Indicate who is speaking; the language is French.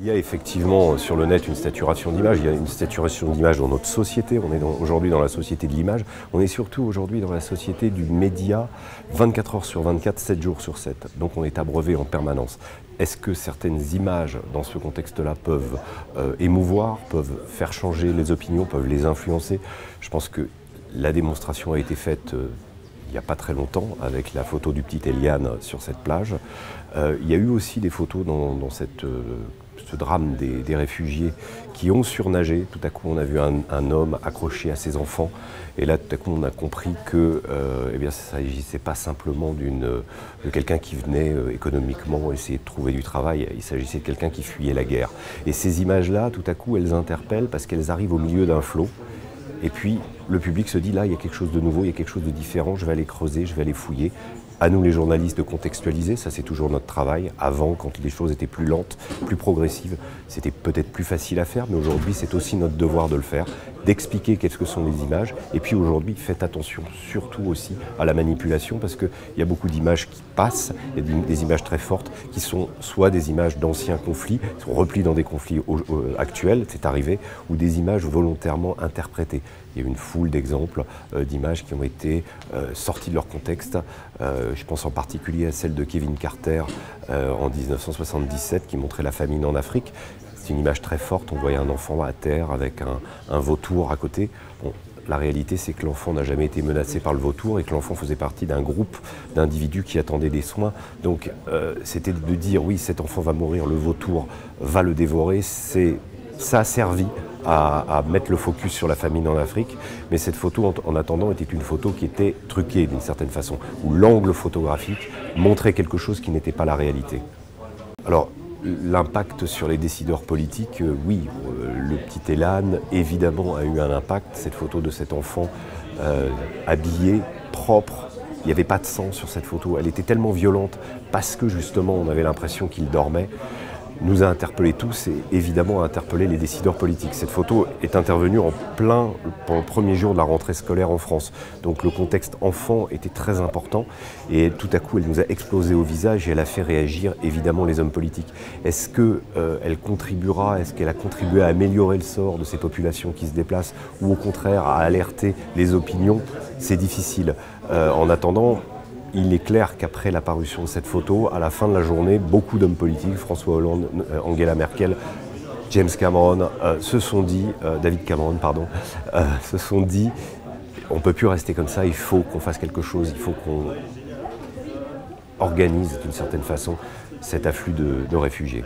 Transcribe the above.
Speaker 1: Il y a effectivement sur le net une saturation d'images, il y a une saturation d'images dans notre société, on est aujourd'hui dans la société de l'image, on est surtout aujourd'hui dans la société du média 24 heures sur 24, 7 jours sur 7. Donc on est abreuvé en permanence. Est-ce que certaines images dans ce contexte-là peuvent euh, émouvoir, peuvent faire changer les opinions, peuvent les influencer? Je pense que la démonstration a été faite euh, il n'y a pas très longtemps avec la photo du petit Eliane sur cette plage. Euh, il y a eu aussi des photos dans, cette, euh, ce drame des, réfugiés qui ont surnagé. Tout à coup, on a vu un, homme accroché à ses enfants. Et là, tout à coup, on a compris que euh, eh bien, ça ne s'agissait pas simplement de quelqu'un qui venait économiquement essayer de trouver du travail. Il s'agissait de quelqu'un qui fuyait la guerre. Et ces images-là, tout à coup, elles interpellent parce qu'elles arrivent au milieu d'un flot. Et puis le public se dit là, il y a quelque chose de nouveau, il y a quelque chose de différent, je vais aller creuser, je vais aller fouiller. À nous les journalistes de contextualiser, ça c'est toujours notre travail. Avant, quand les choses étaient plus lentes, plus progressives, c'était peut-être plus facile à faire, mais aujourd'hui c'est aussi notre devoir de le faire, d'expliquer qu'est-ce que sont les images. Et puis aujourd'hui, faites attention surtout aussi à la manipulation, parce qu'il y a beaucoup d'images qui passent, il y a des images très fortes qui sont soit des images d'anciens conflits, qui sont repliées dans des conflits actuels, c'est arrivé, ou des images volontairement interprétées. Il y a une foule d'exemples euh, d'images qui ont été euh, sorties de leur contexte. Euh, je pense en particulier à celle de Kevin Carter en 1977 qui montrait la famine en Afrique. C'est une image très forte. On voyait un enfant à terre avec un, vautour à côté. la réalité, c'est que l'enfant n'a jamais été menacé par le vautour et que l'enfant faisait partie d'un groupe d'individus qui attendaient des soins. Donc, c'était de dire oui, cet enfant va mourir, le vautour va le dévorer. Ça a servi à, mettre le focus sur la famine en Afrique, mais cette photo, en, attendant, était une photo qui était truquée d'une certaine façon, où l'angle photographique montrait quelque chose qui n'était pas la réalité. Alors, l'impact sur les décideurs politiques, euh, oui, euh, le petit Elan, évidemment, a eu un impact. Cette photo de cet enfant euh, habillé, propre, il n'y avait pas de sang sur cette photo. Elle était tellement violente parce que justement on avait l'impression qu'il dormait nous a interpellés tous et évidemment a interpellé les décideurs politiques. Cette photo est intervenue en plein pendant le premier jour de la rentrée scolaire en France. Donc le contexte enfant était très important et tout à coup elle nous a explosé au visage et elle a fait réagir évidemment les hommes politiques. Est-ce qu'elle euh, contribuera, est-ce qu'elle a contribué à améliorer le sort de ces populations qui se déplacent ou au contraire à alerter les opinions? C'est difficile. Euh, en attendant, il est clair qu'après l'apparition de cette photo, à la fin de la journée, beaucoup d'hommes politiques, François Hollande, euh, Angela Merkel, James Cameron, euh, se sont dit, euh, David Cameron, pardon, se sont dit, on ne peut plus rester comme ça, il faut qu'on fasse quelque chose, il faut qu'on organise d'une certaine façon cet afflux de réfugiés.